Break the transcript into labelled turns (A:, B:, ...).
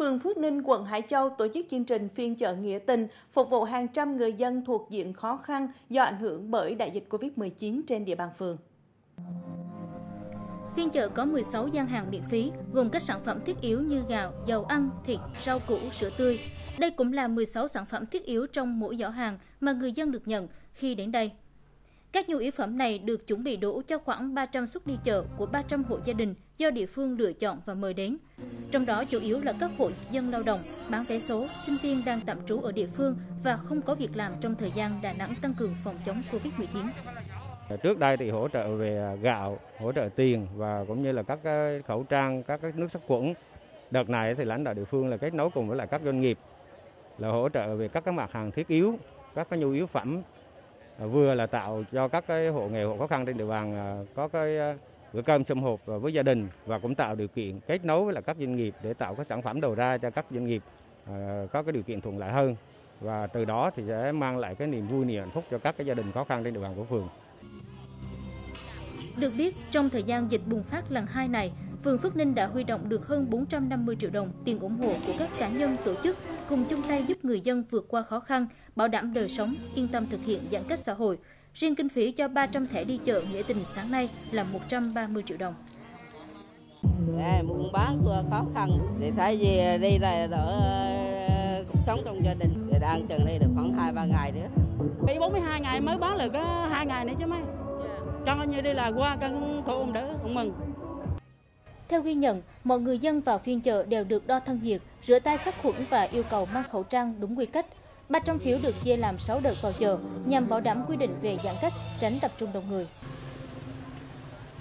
A: phường Phước Ninh, quận Hải Châu tổ chức chương trình phiên chợ nghĩa tình phục vụ hàng trăm người dân thuộc diện khó khăn do ảnh hưởng bởi đại dịch Covid-19 trên địa bàn phường.
B: Phiên chợ có 16 gian hàng miễn phí, gồm các sản phẩm thiết yếu như gạo, dầu ăn, thịt, rau củ, sữa tươi. Đây cũng là 16 sản phẩm thiết yếu trong mỗi giỏ hàng mà người dân được nhận khi đến đây. Các nhu yếu phẩm này được chuẩn bị đủ cho khoảng 300 suất đi chợ của 300 hộ gia đình do địa phương lựa chọn và mời đến. Trong đó chủ yếu là các hộ dân lao động, bán vé số, sinh viên đang tạm trú ở địa phương và không có việc làm trong thời gian Đà Nẵng tăng cường phòng chống Covid-19.
C: Trước đây thì hỗ trợ về gạo, hỗ trợ tiền và cũng như là các ờ, khẩu trang, các nước sát khuẩn. Đợt này thì lãnh đạo địa phương là kết nối cùng với lại các doanh nghiệp là hỗ trợ về các cái mặt hàng thiết yếu, các cái nhu yếu phẩm À, vừa là tạo cho các cái hộ nghèo hộ khó khăn trên địa bàn à, có cái à, bữa cơm sum họp với gia đình và cũng tạo điều kiện kết nối với là các doanh nghiệp để tạo các sản phẩm đầu ra cho các doanh nghiệp có cái điều kiện thuận lợi hơn và từ đó thì sẽ mang lại cái niềm vui niềm hạnh phúc cho các cái gia đình khó khăn trên địa bàn của phường.
B: Được biết, trong thời gian dịch bùng phát lần hai này, phường Phước Ninh đã huy động được hơn 450 triệu đồng tiền ủng hộ của các cá nhân tổ chức cùng chung tay giúp người dân vượt qua khó khăn, bảo đảm đời sống, yên tâm thực hiện giãn cách xã hội. Riêng kinh phí cho 300 thẻ đi chợ nghĩa tình sáng nay là 130 triệu đồng.
D: À, buôn bán vừa khó khăn thì thấy gì đi là đỡ cuộc sống trong gia đình thì đang chừng đây được khoảng 2 3 ngày nữa.
E: Bị 42 ngày mới bán được có 2 ngày nữa chứ mấy. Cho như đây là qua cân khổ ông đỡ, ông mừng.
B: Theo ghi nhận, mọi người dân vào phiên chợ đều được đo thân nhiệt, rửa tay sát khuẩn và yêu cầu mang khẩu trang đúng quy cách. 300 phiếu được chia làm 6 đợt vào chợ nhằm bảo đảm quy định về giãn cách, tránh tập trung đông người.